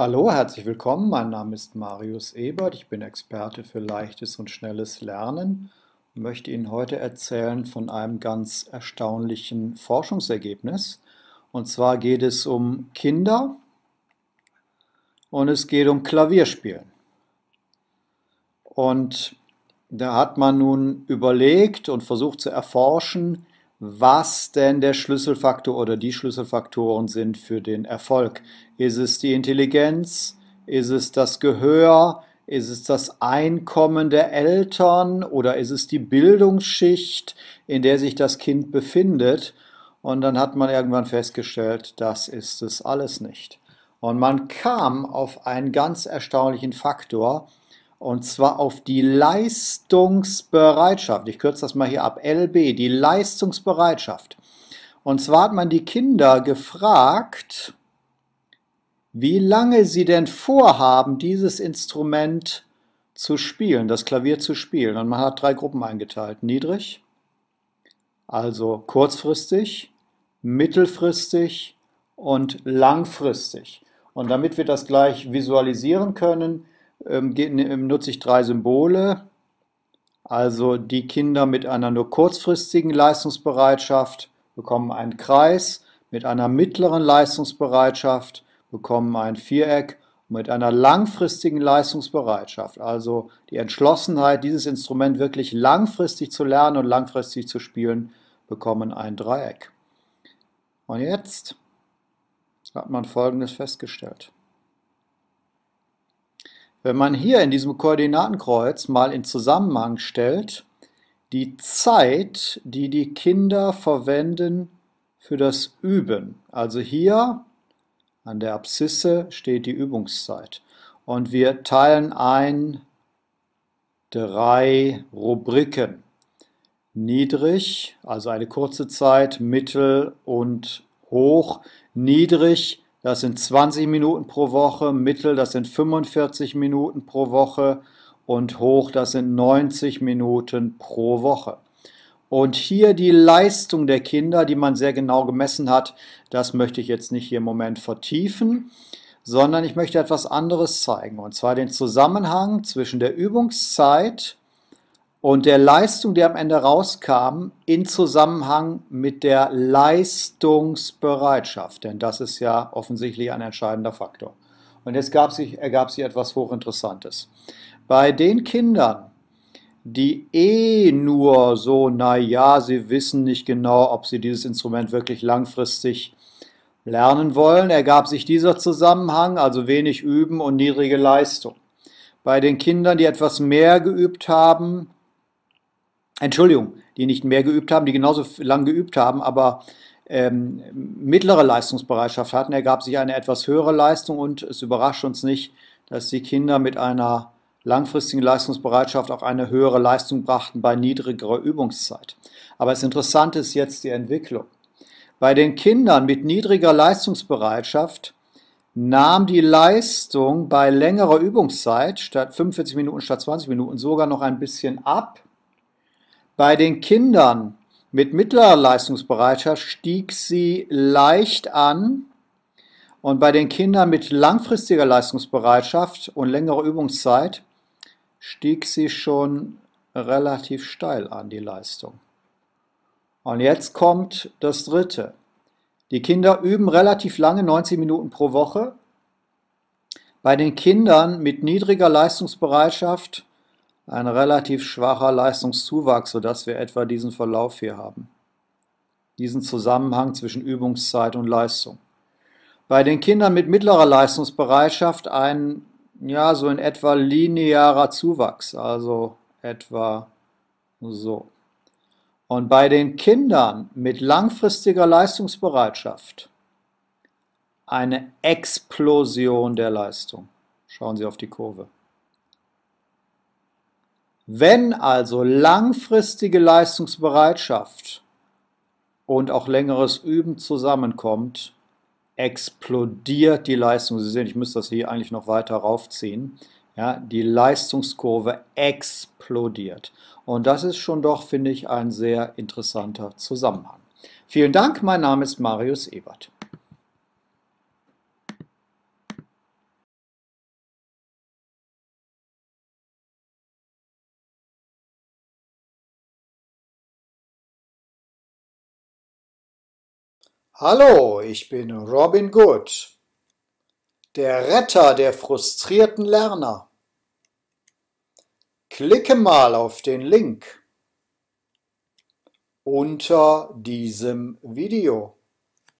Hallo, herzlich willkommen. Mein Name ist Marius Ebert. Ich bin Experte für leichtes und schnelles Lernen und möchte Ihnen heute erzählen von einem ganz erstaunlichen Forschungsergebnis. Und zwar geht es um Kinder und es geht um Klavierspielen. Und da hat man nun überlegt und versucht zu erforschen, was denn der Schlüsselfaktor oder die Schlüsselfaktoren sind für den Erfolg. Ist es die Intelligenz? Ist es das Gehör? Ist es das Einkommen der Eltern oder ist es die Bildungsschicht, in der sich das Kind befindet? Und dann hat man irgendwann festgestellt, das ist es alles nicht. Und man kam auf einen ganz erstaunlichen Faktor, und zwar auf die Leistungsbereitschaft. Ich kürze das mal hier ab. LB, die Leistungsbereitschaft. Und zwar hat man die Kinder gefragt, wie lange sie denn vorhaben, dieses Instrument zu spielen, das Klavier zu spielen. Und man hat drei Gruppen eingeteilt. Niedrig, also kurzfristig, mittelfristig und langfristig. Und damit wir das gleich visualisieren können, ähm, ähm, nutze ich drei Symbole. Also die Kinder mit einer nur kurzfristigen Leistungsbereitschaft bekommen einen Kreis, mit einer mittleren Leistungsbereitschaft bekommen ein Viereck mit einer langfristigen Leistungsbereitschaft, also die Entschlossenheit, dieses Instrument wirklich langfristig zu lernen und langfristig zu spielen, bekommen ein Dreieck. Und jetzt hat man Folgendes festgestellt. Wenn man hier in diesem Koordinatenkreuz mal in Zusammenhang stellt, die Zeit, die die Kinder verwenden für das Üben. Also hier an der Abszisse steht die Übungszeit. Und wir teilen ein drei Rubriken. Niedrig, also eine kurze Zeit, mittel und hoch. Niedrig das sind 20 Minuten pro Woche, mittel, das sind 45 Minuten pro Woche und hoch, das sind 90 Minuten pro Woche. Und hier die Leistung der Kinder, die man sehr genau gemessen hat, das möchte ich jetzt nicht hier im Moment vertiefen, sondern ich möchte etwas anderes zeigen, und zwar den Zusammenhang zwischen der Übungszeit und der Leistung, die am Ende rauskam, in Zusammenhang mit der Leistungsbereitschaft. Denn das ist ja offensichtlich ein entscheidender Faktor. Und jetzt gab sich, ergab sich etwas Hochinteressantes. Bei den Kindern, die eh nur so, naja, sie wissen nicht genau, ob sie dieses Instrument wirklich langfristig lernen wollen, ergab sich dieser Zusammenhang, also wenig üben und niedrige Leistung. Bei den Kindern, die etwas mehr geübt haben, Entschuldigung, die nicht mehr geübt haben, die genauso lang geübt haben, aber ähm, mittlere Leistungsbereitschaft hatten, ergab sich eine etwas höhere Leistung und es überrascht uns nicht, dass die Kinder mit einer langfristigen Leistungsbereitschaft auch eine höhere Leistung brachten bei niedrigerer Übungszeit. Aber das Interessante ist jetzt die Entwicklung. Bei den Kindern mit niedriger Leistungsbereitschaft nahm die Leistung bei längerer Übungszeit statt 45 Minuten statt 20 Minuten sogar noch ein bisschen ab bei den Kindern mit mittlerer Leistungsbereitschaft stieg sie leicht an und bei den Kindern mit langfristiger Leistungsbereitschaft und längerer Übungszeit stieg sie schon relativ steil an, die Leistung. Und jetzt kommt das Dritte. Die Kinder üben relativ lange, 90 Minuten pro Woche. Bei den Kindern mit niedriger Leistungsbereitschaft ein relativ schwacher Leistungszuwachs, sodass wir etwa diesen Verlauf hier haben. Diesen Zusammenhang zwischen Übungszeit und Leistung. Bei den Kindern mit mittlerer Leistungsbereitschaft ein, ja, so in etwa linearer Zuwachs, also etwa so. Und bei den Kindern mit langfristiger Leistungsbereitschaft eine Explosion der Leistung. Schauen Sie auf die Kurve. Wenn also langfristige Leistungsbereitschaft und auch längeres Üben zusammenkommt, explodiert die Leistung. Sie sehen, ich müsste das hier eigentlich noch weiter raufziehen. Ja, die Leistungskurve explodiert. Und das ist schon doch, finde ich, ein sehr interessanter Zusammenhang. Vielen Dank, mein Name ist Marius Ebert. Hallo, ich bin Robin Good, der Retter der frustrierten Lerner. Klicke mal auf den Link unter diesem Video.